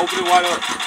Open it wide up.